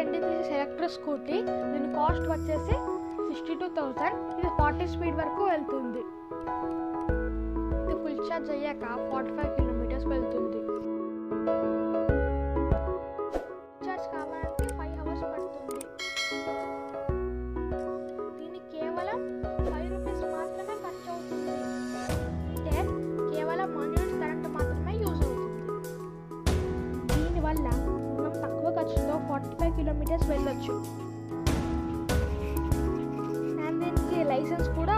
Twenty electric scooty దీని cost వచ్చేసి sixty two thousand ఇది ఫార్టీ స్పీడ్ వరకు వెళ్తుంది. ఇది ఫుల్ ఛార్జ్ అయ్యాక ఫార్టీ ఫైవ్ కిలోమీటర్స్ వెళ్తుంది. కిలోమీటర్స్ వెళ్ళొచ్చు. అండ్ దీనికి లైసెన్స్ కూడా